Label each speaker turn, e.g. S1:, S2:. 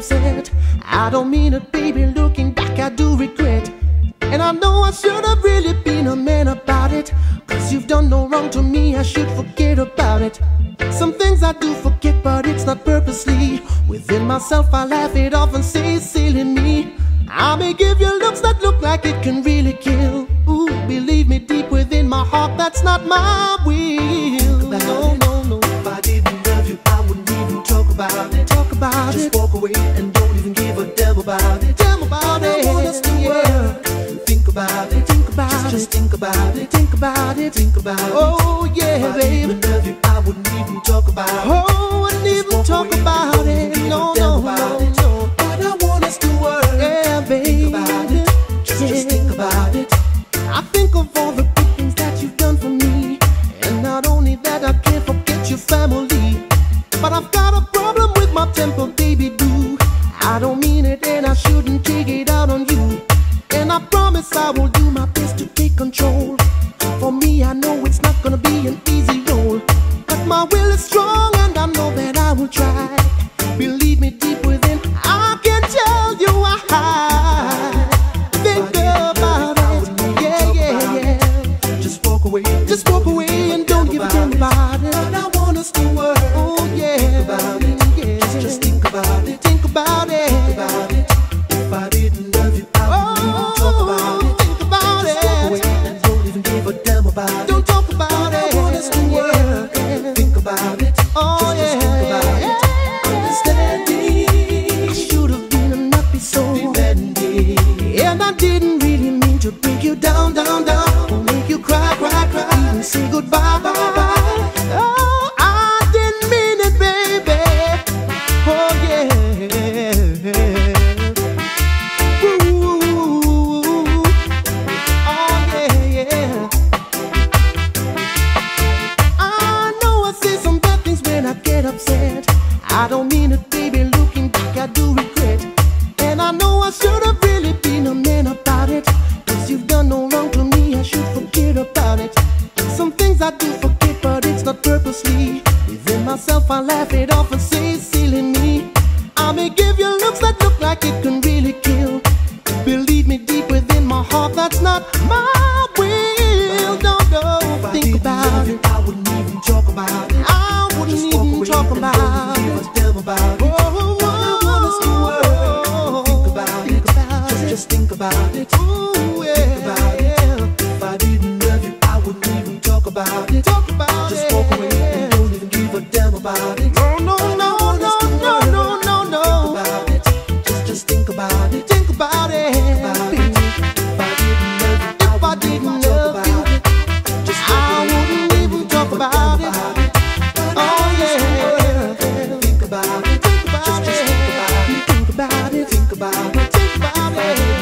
S1: upset. I don't mean it, baby. Looking back, I do regret. And I know I should have really been a man about it. Cause you've done no wrong to me, I should forget about it. Some things I do forget, but it's not purposely. Within myself, I laugh it off and say it's silly me. I may give you looks that look like it can really kill. Ooh, believe me, deep within my heart, that's not my
S2: about it. Think about it.
S1: Think about it. Oh, yeah,
S2: If I
S1: baby.
S2: didn't love you, I wouldn't even talk about it.
S1: Oh, I
S2: wouldn't
S1: even talk about it.
S2: even give a
S1: No, no,
S2: about
S1: no.
S2: But I want us to work.
S1: Yeah, baby.
S2: Think about it. Just, just think about it.
S1: I think of all the good things that you've done for me. And not only that, I can't forget your family. But I've got a problem with my temper, baby, do. I don't mean it and I shouldn't take it out on you. And I promise I will do my best to control. For me, I know it's not gonna be an easy role. But my will is strong and I know that I will try. Believe me deep within, I can tell you I think about it. Yeah, yeah, yeah.
S2: Just walk away.
S1: Just walk away say goodbye, bye, bye.
S2: Oh, I didn't mean it, baby.
S1: Oh, yeah.
S2: Ooh. Oh,
S1: yeah,
S2: yeah. I know I
S1: say
S2: some
S1: bad things
S2: when I get
S1: upset.
S2: I don't mean it,
S1: baby.
S2: Looking
S1: back,
S2: I do regret. And I know
S1: I should myself, I laugh it off and say it's silly me. I may give you looks that look like it can really kill. Believe me, deep within my heart, that's not my will. Don't go no, think I about it. I wouldn't even talk about it. I wouldn't Just even talk about it. Tell about it. Oh, oh, oh, oh, oh, oh, think about it. Think about it. Just think about it. Ooh, yeah. about it.